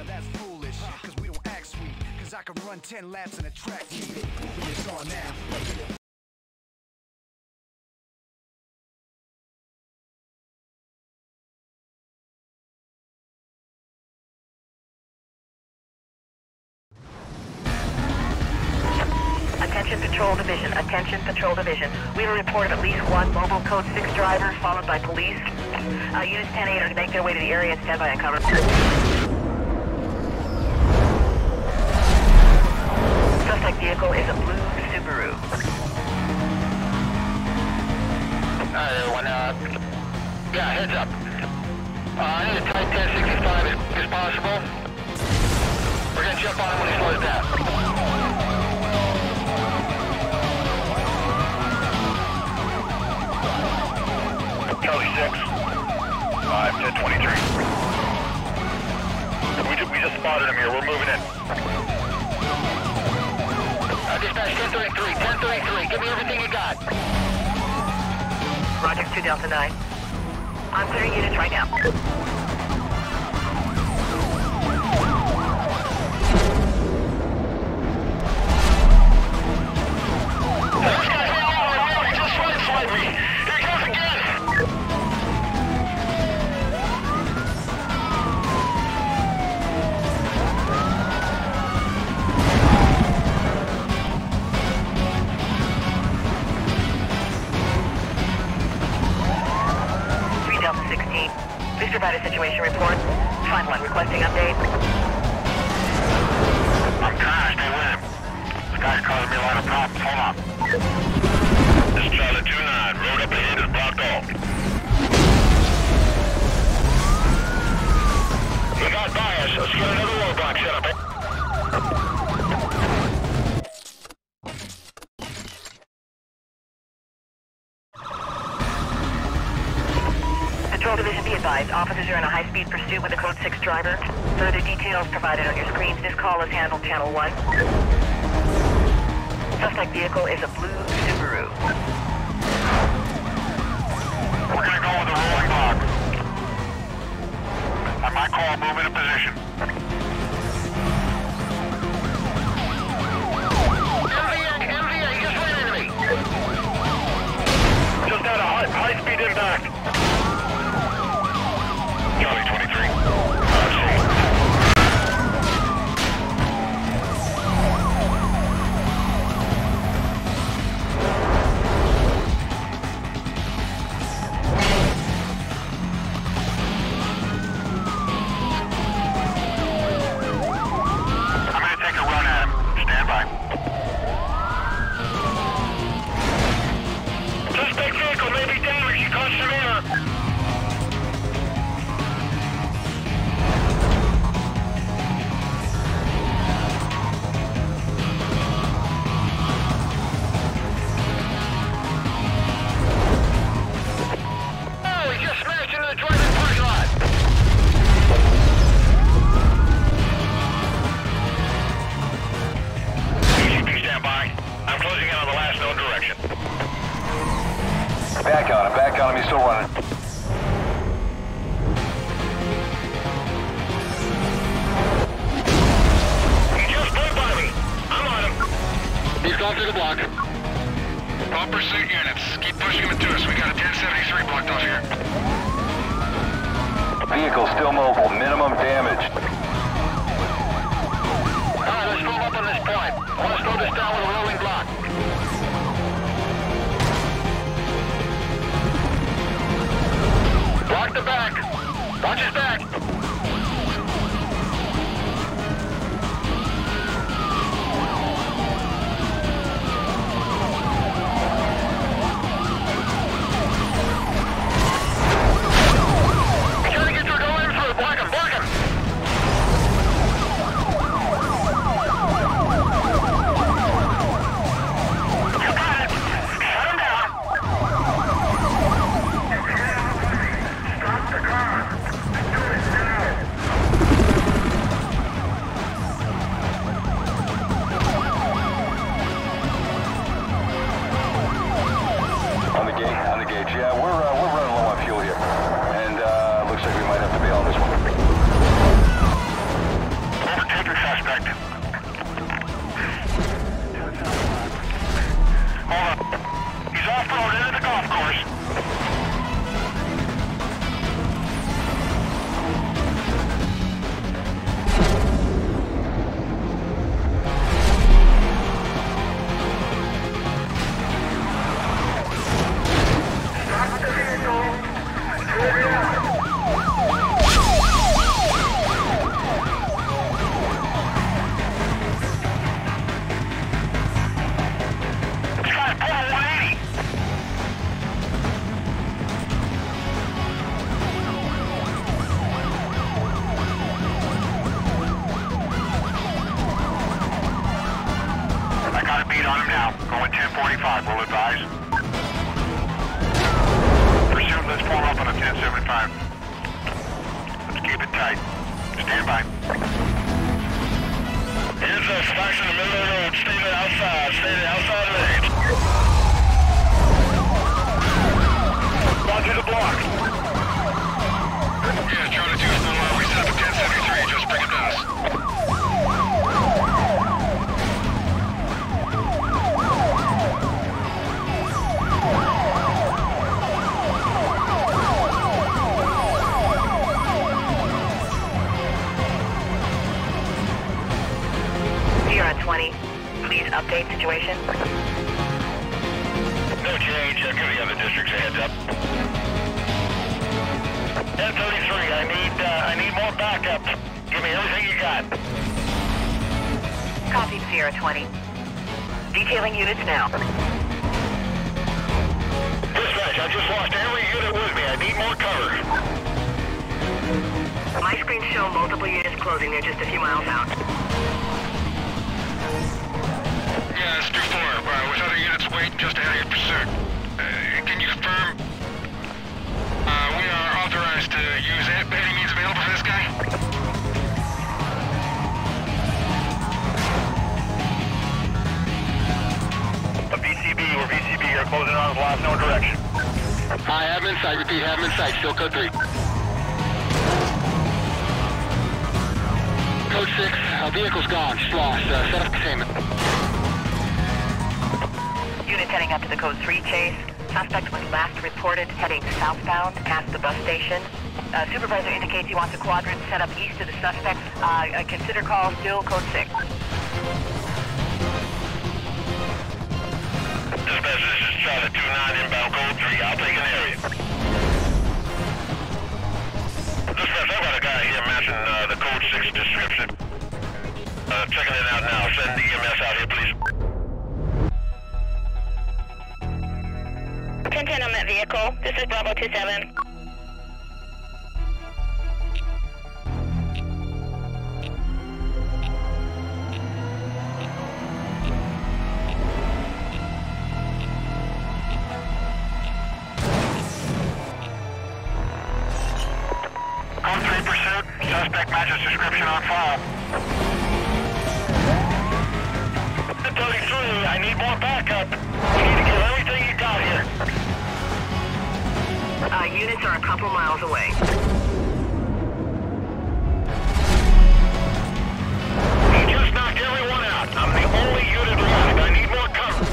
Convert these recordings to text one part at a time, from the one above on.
Now that's foolish, cause we don't act sweet. Cause I can run 10 laps in a track. It's on now. Attention Patrol Division. Attention Patrol Division. We have a report of at least one mobile code 6 driver followed by police. Uh, units 10-8 are to make their way to the area and stand by and cover. Suspect vehicle is a blue Subaru. Alright, everyone, uh, yeah, heads up. Uh, I need a tight 1065 as, as possible. We're gonna jump on him when he slows down. Got. Roger 2 Delta 9. I'm clearing units right now. I'm with him. Guy's causing me a lot of problems. This is Charlie 29. Road up ahead is blocked off. He got by us. Let's get another roadblock set up. Division be advised, officers are in a high-speed pursuit with a Code 6 driver. Further details provided on your screens. This call is handled Channel 1. Suspect vehicle is a blue Subaru. Back on him, back on him, he's still running. He just blew by me. I'm on him. He's gone through the block. All pursuit units, keep pushing him to us. We got a 1073 blocked off here. Vehicle still mobile, minimum damage. All right, let's move up on this point. I want to slow this down with a rolling back. Watch his back. Stand. Here's a splash in the middle of the road. Stay outside. Stay outside lanes. Roger the block. 20, please update situation. No change. I'll give the other districts a heads up. 1033, I need, uh, I need more backup. Give me everything you got. Copied Sierra 20. Detailing units now. Dispatch, I just lost every unit with me. I need more cover. My screens show multiple units closing. They're just a few miles out. Yeah, it's 2-4. Uh, with other units waiting just ahead of your pursuit. Uh, can you confirm? Uh, we are authorized to use any means available for this guy? A VCB or VCB are closing on us last known direction. I have him in sight. Repeat, have him in sight. Still code 3. Code 6, uh, vehicle's gone. Just lost. Uh, set up containment. Heading up to the code 3 chase. Suspect was last reported heading southbound past the bus station. Uh, supervisor indicates he wants a quadrant set up east of the suspect. Uh, consider call still code 6. Dispatch, this is Charlie 2-9 inbound code 3. I'll take an area. Dispatch, I've got a guy here matching uh, the code 6 description. Uh, checking it out now. Send EMS out here, please. 1010 on that vehicle. This is Bravo 27. Code 3 pursuit. Suspect matches description on file. 33, I need more backup. Uh, units are a couple miles away. He just knocked everyone out. I'm the only unit left. I need more cover.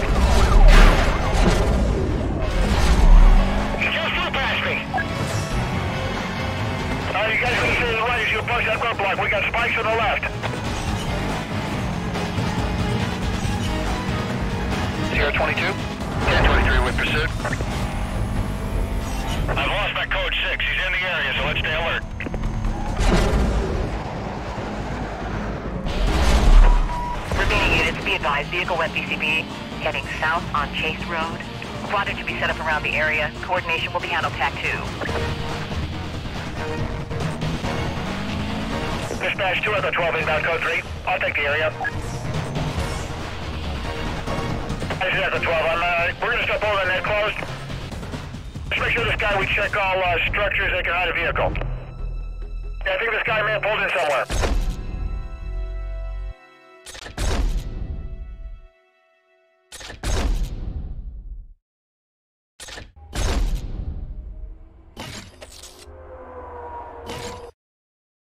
He just me. Right, you guys stay the that roadblock. We got spikes on the left. Sierra 22. 1023 with pursuit. I've lost my code 6. He's in the area, so let's stay alert. Remaining units, be advised, vehicle went VCB, heading south on Chase Road. Quadrant to be set up around the area. Coordination will be handled TAC 2. Dispatch 2 Echo 12 inbound code 3. I'll take the area. This is Echo 12. I'm, uh, we're gonna step over and then closed. Just make sure this guy, we check all uh, structures that can hide a vehicle. Yeah, I think this guy may have pulled in somewhere.